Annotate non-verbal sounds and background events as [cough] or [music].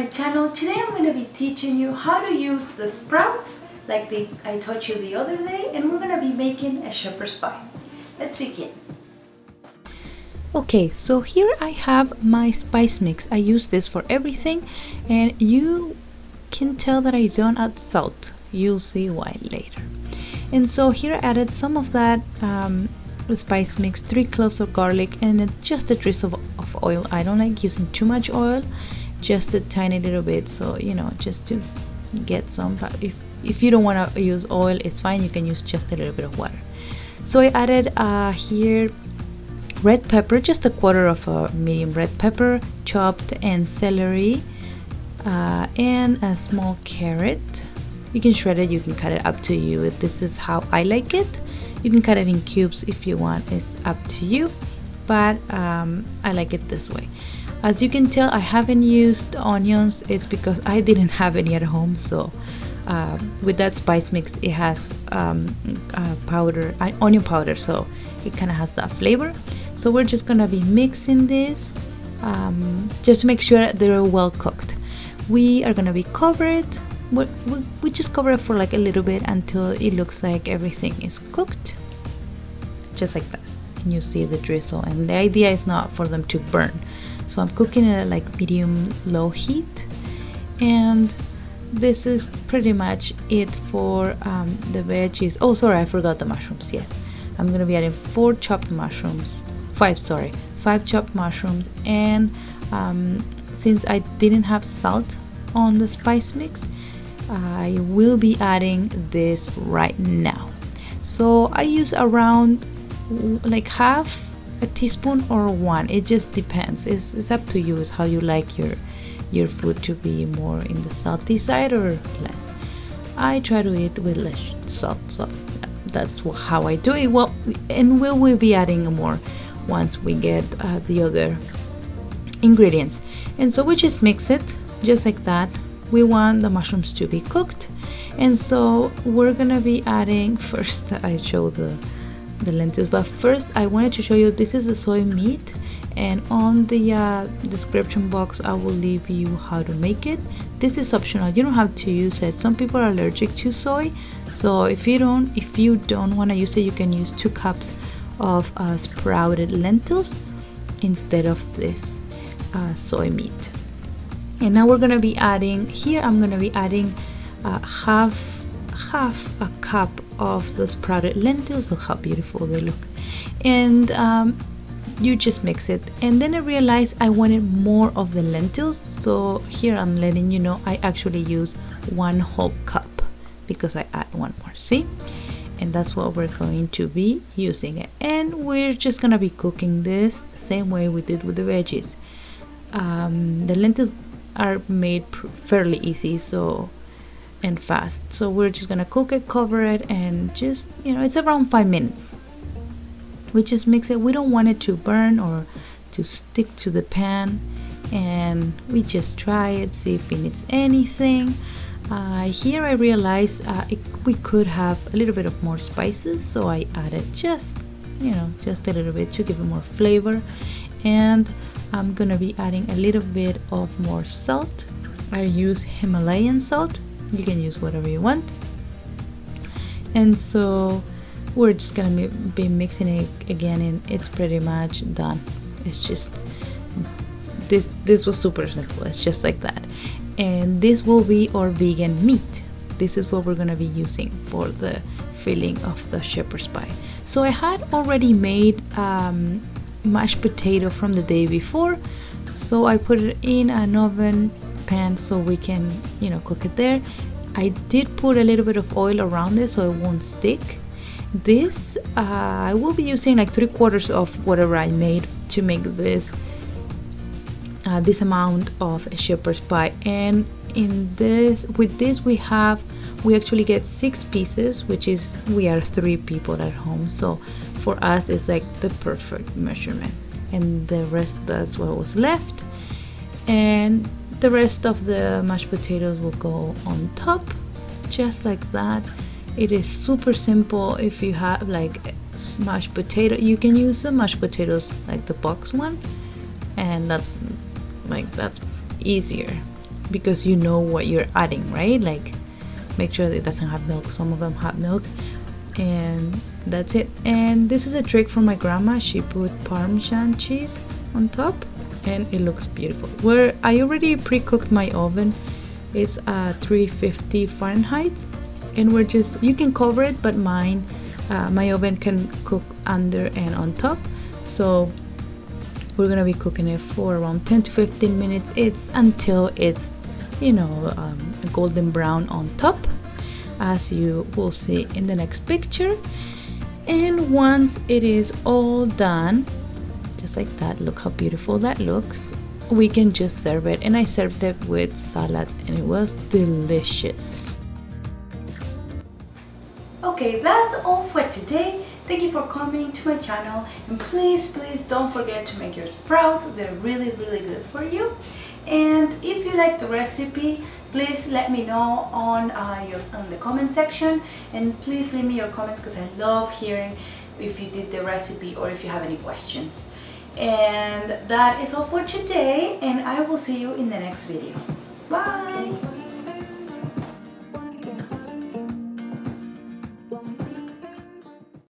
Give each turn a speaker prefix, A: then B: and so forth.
A: my channel. Today I'm going to be teaching you how to use the sprouts like the, I taught you the other day and we're going to be making a shepherd's pie. Let's begin.
B: Okay, so here I have my spice mix. I use this for everything and you can tell that I don't add salt. You'll see why later. And so here I added some of that um, spice mix, three cloves of garlic and just a drizzle of, of oil. I don't like using too much oil just a tiny little bit so you know just to get some but if if you don't want to use oil it's fine you can use just a little bit of water. So I added uh, here red pepper just a quarter of a medium red pepper chopped and celery uh, and a small carrot. You can shred it you can cut it up to you. This is how I like it you can cut it in cubes if you want it's up to you. But um, I like it this way as you can tell I haven't used onions. It's because I didn't have any at home so uh, with that spice mix it has um, uh, powder uh, onion powder so it kind of has that flavor. So we're just gonna be mixing this um, just to make sure they're well cooked. We are gonna be covered we, we, we just cover it for like a little bit until it looks like everything is cooked. Just like that. And you see the drizzle. And the idea is not for them to burn so I'm cooking it at like medium low heat. And this is pretty much it for um, the veggies. Oh sorry I forgot the mushrooms yes. I'm gonna be adding four chopped mushrooms five sorry five chopped mushrooms. And um, since I didn't have salt on the spice mix I will be adding this right now. So I use around like half a teaspoon or one? It just depends. It's, it's up to you. It's how you like your your food to be more in the salty side or less. I try to eat with less salt so that's how i do it. Well and we will be adding more once we get uh, the other ingredients. And so we just mix it just like that. We want the mushrooms to be cooked. And so we're gonna be adding [laughs] first i show the the lentils but first I wanted to show you this is the soy meat and on the uh, description box I will leave you how to make it. This is optional you don't have to use it. Some people are allergic to soy so if you don't if you don't want to use it you can use two cups of uh, sprouted lentils instead of this uh, soy meat. And now we're gonna be adding here I'm gonna be adding uh, half half a cup of the sprouted lentils look how beautiful they look. And um, you just mix it. And then I realized I wanted more of the lentils. So here I'm letting you know I actually use one whole cup because I add one more see? And that's what we're going to be using it. And we're just gonna be cooking this the same way we did with the veggies. Um, the lentils are made fairly easy so and fast. So we're just gonna cook it cover it and just you know it's around five minutes. We just mix it. We don't want it to burn or to stick to the pan. And we just try it see if it needs anything. Uh, here I realized uh, it, we could have a little bit of more spices so I added just you know just a little bit to give it more flavor. And I'm gonna be adding a little bit of more salt. I use Himalayan salt you can use whatever you want. And so we're just gonna be mixing it again and it's pretty much done. It's just this this was super simple. It's just like that. And this will be our vegan meat. This is what we're gonna be using for the filling of the shepherd's pie. So I had already made um, mashed potato from the day before. So I put it in an oven pan so we can you know cook it there. I did put a little bit of oil around it so it won't stick. This uh, I will be using like three quarters of whatever I made to make this uh, this amount of shepherd's pie. And in this with this we have we actually get six pieces which is we are three people at home. So for us it's like the perfect measurement. And the rest that's what was left. And the rest of the mashed potatoes will go on top just like that. It is super simple. If you have like mashed potato you can use the mashed potatoes like the box one and that's like that's easier because you know what you're adding right? Like make sure that it doesn't have milk. Some of them have milk. And that's it. And this is a trick from my grandma. She put parmesan cheese on top and it looks beautiful. Where I already pre-cooked my oven it's uh, 350 Fahrenheit. And we're just you can cover it but mine uh, my oven can cook under and on top. So we're gonna be cooking it for around 10 to 15 minutes. It's until it's you know um, golden brown on top as you will see in the next picture. And once it is all done just like that. Look how beautiful that looks. We can just serve it. And I served it with salads and it was delicious.
A: Okay that's all for today. Thank you for coming to my channel. And please please don't forget to make your sprouts. They're really really good for you. And if you like the recipe please let me know on uh, your on the comment section. And please leave me your comments because I love hearing if you did the recipe or if you have any questions and that is all for today and I will see you in the next video. Bye